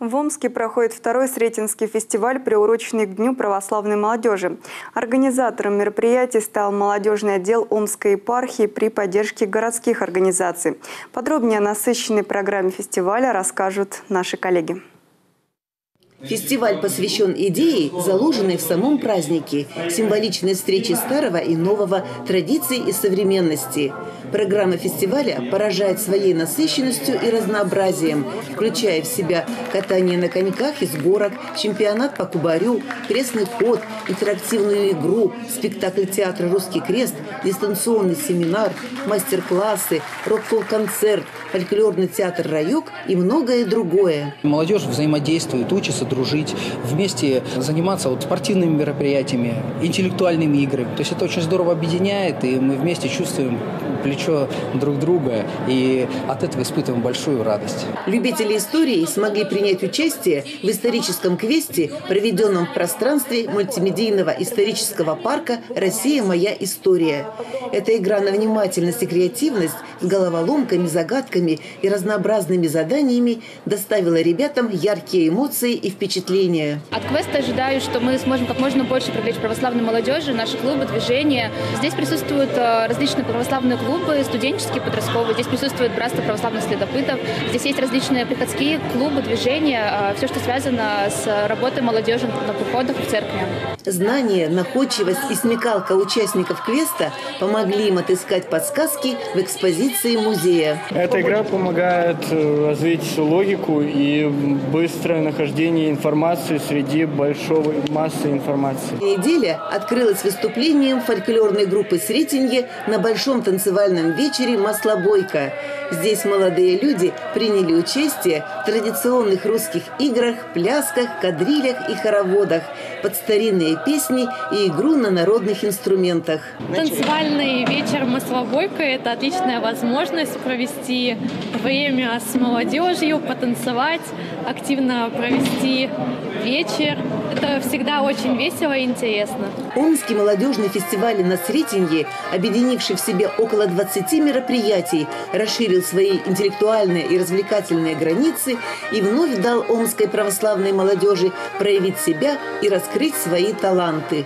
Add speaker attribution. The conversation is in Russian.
Speaker 1: В Омске проходит второй Сретенский фестиваль, приуроченный к Дню православной молодежи. Организатором мероприятия стал молодежный отдел Омской епархии при поддержке городских организаций. Подробнее о насыщенной программе фестиваля расскажут наши коллеги.
Speaker 2: Фестиваль посвящен идее, заложенной в самом празднике, символичной встрече старого и нового, традиций и современности. Программа фестиваля поражает своей насыщенностью и разнообразием, включая в себя катание на коньках из горок, чемпионат по кубарю, крестный ход, интерактивную игру, спектакль театра «Русский крест», дистанционный семинар, мастер-классы, рок-фол-концерт, фольклорный театр «Райок» и многое другое.
Speaker 3: Молодежь взаимодействует, учится дружить, вместе заниматься вот спортивными мероприятиями, интеллектуальными играми. То есть это очень здорово объединяет, и мы вместе чувствуем плечо друг друга и от этого испытываем большую радость.
Speaker 2: Любители истории смогли принять участие в историческом квесте, проведенном в пространстве мультимедийного исторического парка «Россия. Моя история». Эта игра на внимательность и креативность с головоломками, загадками и разнообразными заданиями доставила ребятам яркие эмоции и впечатления.
Speaker 4: От квеста ожидаю, что мы сможем как можно больше привлечь православной молодежи, наши клубы, движения. Здесь присутствуют э, различные православные клубы, студенческие, подростковые. Здесь присутствует братство православных следопытов. Здесь есть различные приходские клубы, движения, а, все, что связано с работой молодежи на приходах в церкви.
Speaker 2: Знание, находчивость и смекалка участников квеста помогли им отыскать подсказки в экспозиции музея.
Speaker 5: Эта игра помогает э, развить логику и быстрое нахождение информации среди большой массы информации.
Speaker 2: Неделя открылась выступлением фольклорной группы «Сретенье» на Большом танцевальном вечере «Маслобойка». Здесь молодые люди приняли участие в традиционных русских играх, плясках, кадрилях и хороводах под старинные песни и игру на народных инструментах.
Speaker 6: Танцевальный вечер «Маслобойка» – это отличная возможность провести время с молодежью, потанцевать, активно провести вечер. Это всегда очень весело и интересно.
Speaker 2: Омский молодежный фестиваль на Сретенье, объединивший в себе около 20 мероприятий, расширил свои интеллектуальные и развлекательные границы и вновь дал омской православной молодежи проявить себя и раскрыть свои таланты.